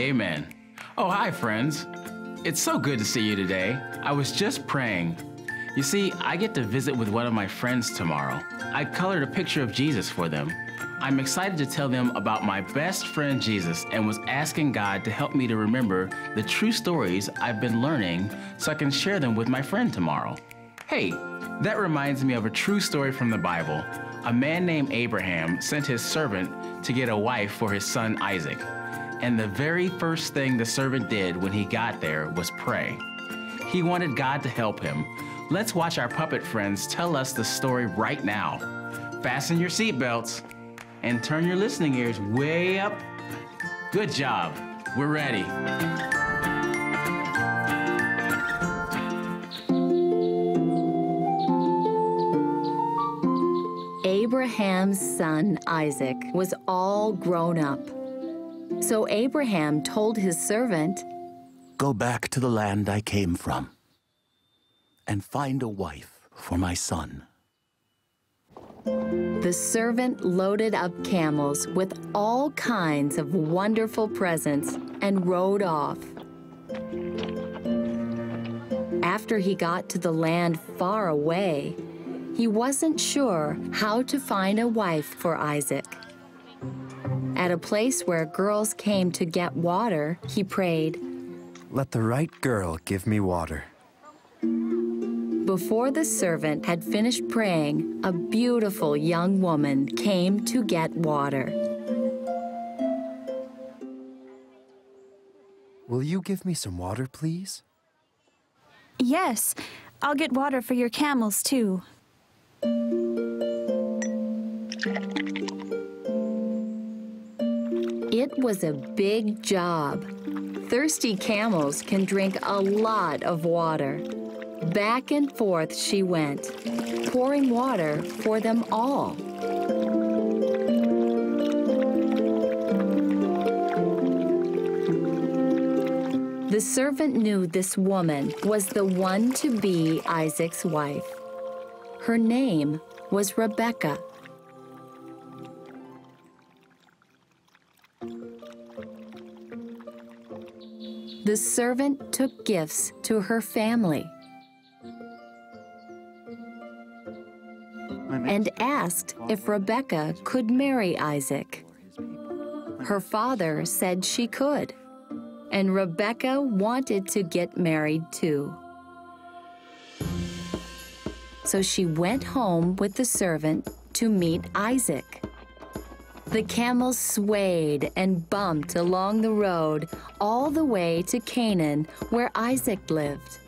Amen. Oh, hi, friends. It's so good to see you today. I was just praying. You see, I get to visit with one of my friends tomorrow. I colored a picture of Jesus for them. I'm excited to tell them about my best friend Jesus and was asking God to help me to remember the true stories I've been learning so I can share them with my friend tomorrow. Hey, that reminds me of a true story from the Bible. A man named Abraham sent his servant to get a wife for his son Isaac. And the very first thing the servant did when he got there was pray. He wanted God to help him. Let's watch our puppet friends tell us the story right now. Fasten your seatbelts and turn your listening ears way up. Good job. We're ready. Abraham's son Isaac was all grown up. So Abraham told his servant, Go back to the land I came from and find a wife for my son. The servant loaded up camels with all kinds of wonderful presents and rode off. After he got to the land far away, he wasn't sure how to find a wife for Isaac. At a place where girls came to get water, he prayed, Let the right girl give me water. Before the servant had finished praying, a beautiful young woman came to get water. Will you give me some water, please? Yes, I'll get water for your camels too. It was a big job. Thirsty camels can drink a lot of water. Back and forth she went, pouring water for them all. The servant knew this woman was the one to be Isaac's wife. Her name was Rebekah. The servant took gifts to her family and asked if Rebekah could marry Isaac. Her father said she could, and Rebekah wanted to get married too. So she went home with the servant to meet Isaac. The camels swayed and bumped along the road all the way to Canaan, where Isaac lived.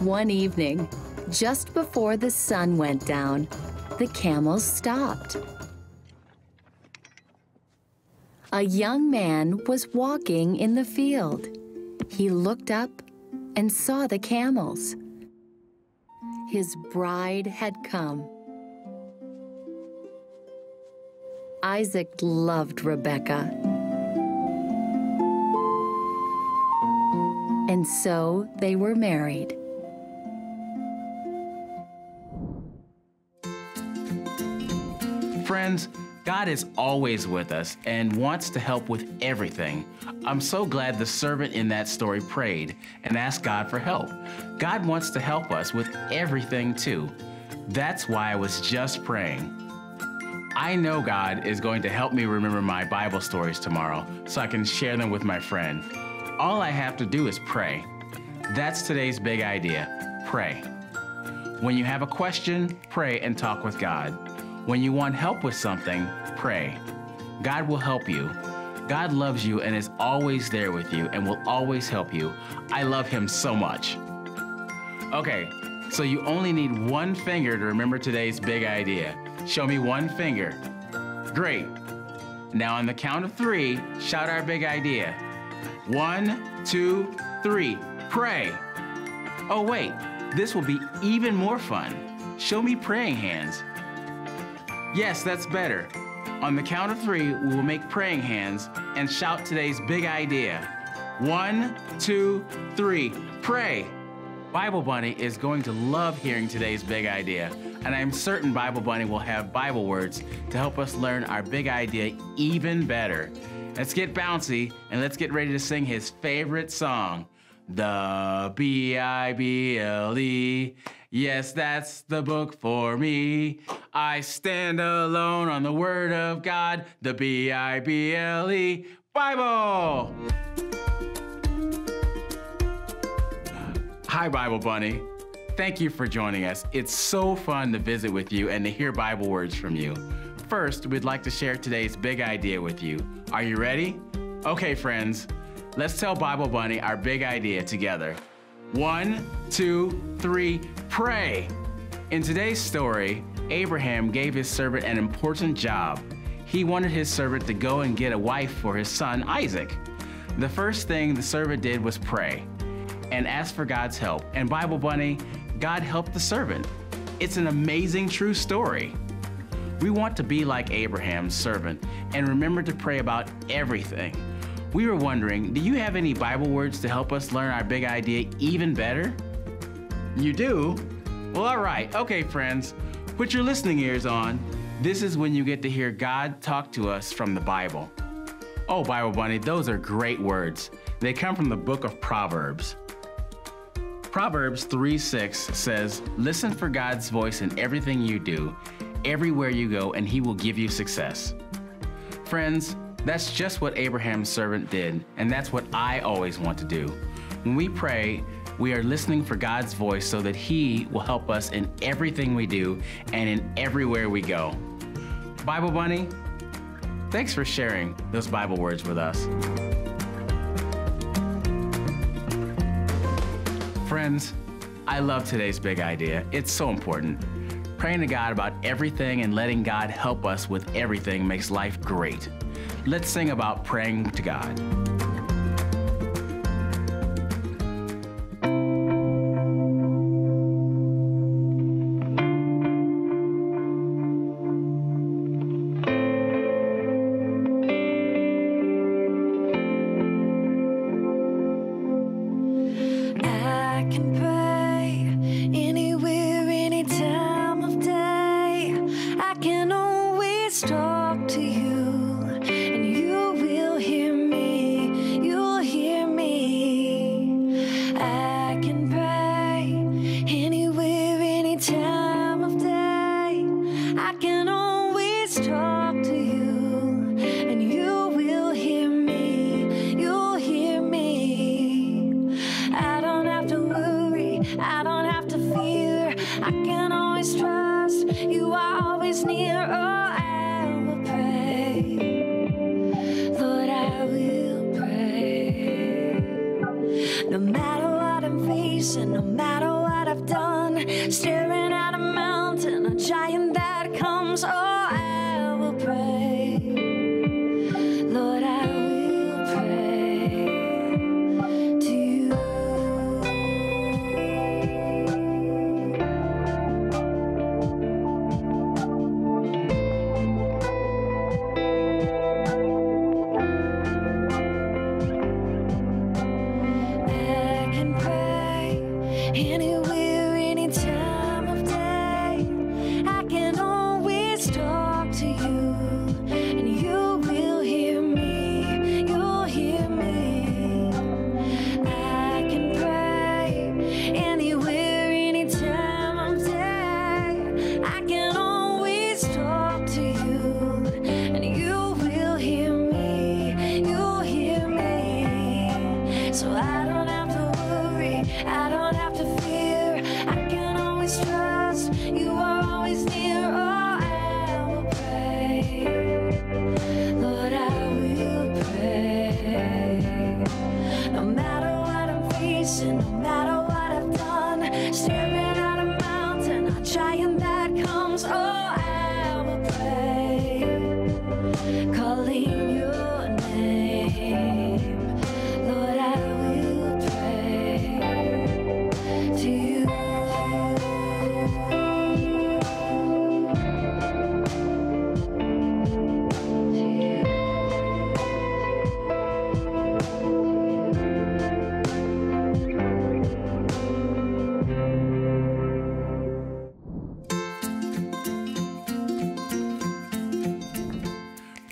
One evening, just before the sun went down, the camels stopped. A young man was walking in the field. He looked up and saw the camels. His bride had come. Isaac loved Rebekah. And so they were married. Friends, God is always with us and wants to help with everything. I'm so glad the servant in that story prayed and asked God for help. God wants to help us with everything too. That's why I was just praying. I know God is going to help me remember my Bible stories tomorrow so I can share them with my friend. All I have to do is pray. That's today's big idea pray. When you have a question, pray and talk with God. When you want help with something, pray. God will help you. God loves you and is always there with you and will always help you. I love Him so much. Okay, so you only need one finger to remember today's big idea. Show me one finger. Great. Now, on the count of three, shout our big idea. One, two, three. Pray. Oh, wait, this will be even more fun. Show me praying hands. Yes, that's better. On the count of three, we will make praying hands and shout today's big idea. One, two, three, pray. Bible Bunny is going to love hearing today's big idea, and I'm certain Bible Bunny will have Bible words to help us learn our big idea even better. Let's get bouncy and let's get ready to sing his favorite song, the B I B L E. Yes, that's the book for me. I stand alone on the Word of God, the B I B L E Bible. Hi, Bible Bunny. Thank you for joining us. It's so fun to visit with you and to hear Bible words from you. First, we'd like to share today's big idea with you. Are you ready? Okay, friends, let's tell Bible Bunny our big idea together. One, two, three, pray. In today's story, Abraham gave his servant an important job. He wanted his servant to go and get a wife for his son Isaac. The first thing the servant did was pray and ask for God's help. And Bible Bunny, God helped the servant. It's an amazing true story. We want to be like Abraham's servant and remember to pray about everything. We were wondering, do you have any Bible words to help us learn our big idea even better? You do? Well, all right. Okay, friends, put your listening ears on. This is when you get to hear God talk to us from the Bible. Oh, Bible Bunny, those are great words. They come from the book of Proverbs. Proverbs 3 6 says, Listen for God's voice in everything you do, everywhere you go, and he will give you success. Friends, that's just what Abraham's servant did, and that's what I always want to do. When we pray, we are listening for God's voice so that He will help us in everything we do and in everywhere we go. Bible Bunny, thanks for sharing those Bible words with us. Friends, I love today's big idea. It's so important. Praying to God about everything and letting God help us with everything makes life great. Let's sing about praying to God.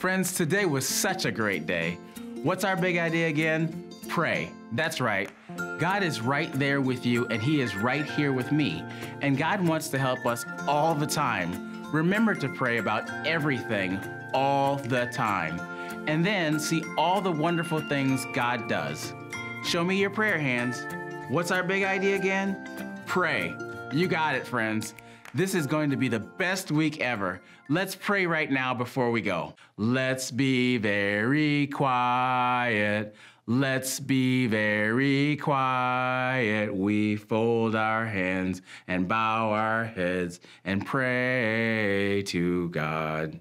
Friends, today was such a great day. What's our big idea again? Pray. That's right. God is right there with you, and He is right here with me. And God wants to help us all the time. Remember to pray about everything all the time. And then see all the wonderful things God does. Show me your prayer hands. What's our big idea again? Pray. You got it, friends. This is going to be the best week ever. Let's pray right now before we go. Let's be very quiet. Let's be very quiet. We fold our hands and bow our heads and pray to God.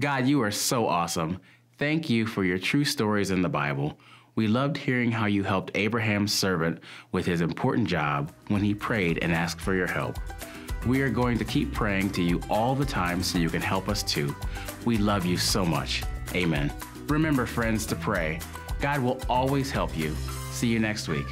God, you are so awesome. Thank you for your true stories in the Bible. We loved hearing how you helped Abraham's servant with his important job when he prayed and asked for your help. We are going to keep praying to you all the time so you can help us too. We love you so much. Amen. Remember, friends, to pray. God will always help you. See you next week.